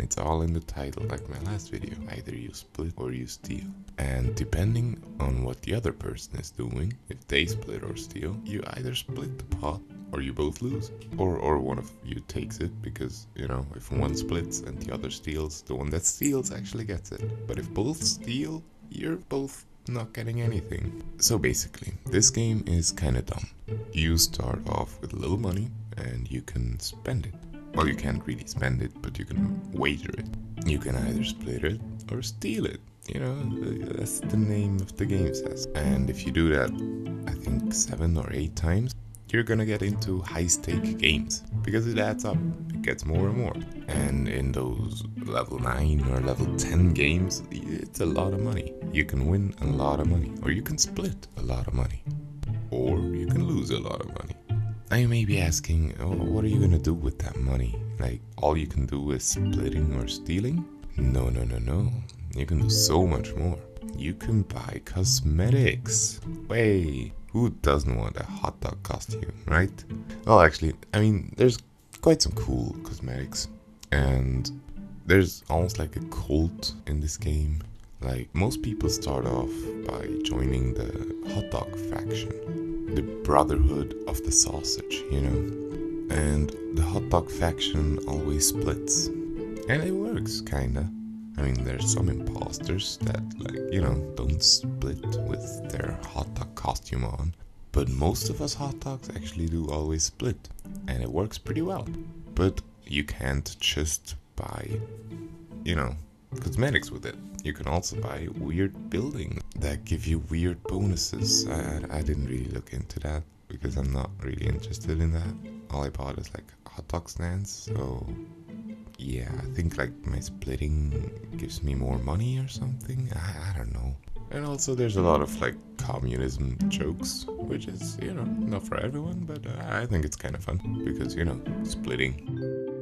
It's all in the title, like my last video. Either you split or you steal. And depending on what the other person is doing, if they split or steal, you either split the pot or you both lose. Or or one of you takes it because, you know, if one splits and the other steals, the one that steals actually gets it. But if both steal, you're both not getting anything. So basically, this game is kinda dumb. You start off with a little money and you can spend it. Well, you can't really spend it, but you can wager it. You can either split it or steal it. You know, that's the name of the game says. And if you do that, I think seven or eight times, you're gonna get into high stake games because it adds up. It gets more and more. And in those level 9 or level 10 games, it's a lot of money. You can win a lot of money, or you can split a lot of money, or you can lose a lot of money. You may be asking, oh, what are you gonna do with that money? Like, all you can do is splitting or stealing? No, no, no, no. You can do so much more. You can buy cosmetics. Way, who doesn't want a hot dog costume, right? Well, actually, I mean, there's quite some cool cosmetics, and there's almost like a cult in this game. Like, most people start off by joining the hot dog faction, the Brotherhood of the Sausage, you know? And the hot dog faction always splits. And it works, kinda. I mean, there's some imposters that, like, you know, don't split with their hot dog costume on. But most of us hot dogs actually do always split, and it works pretty well. But you can't just buy, you know, cosmetics with it. You can also buy weird buildings that give you weird bonuses. I, I didn't really look into that because I'm not really interested in that. All I bought is like hot dog stands, so yeah, I think like my splitting gives me more money or something. I, I don't know. And also, there's a lot of like communism jokes, which is, you know, not for everyone, but uh, I think it's kind of fun because, you know, splitting.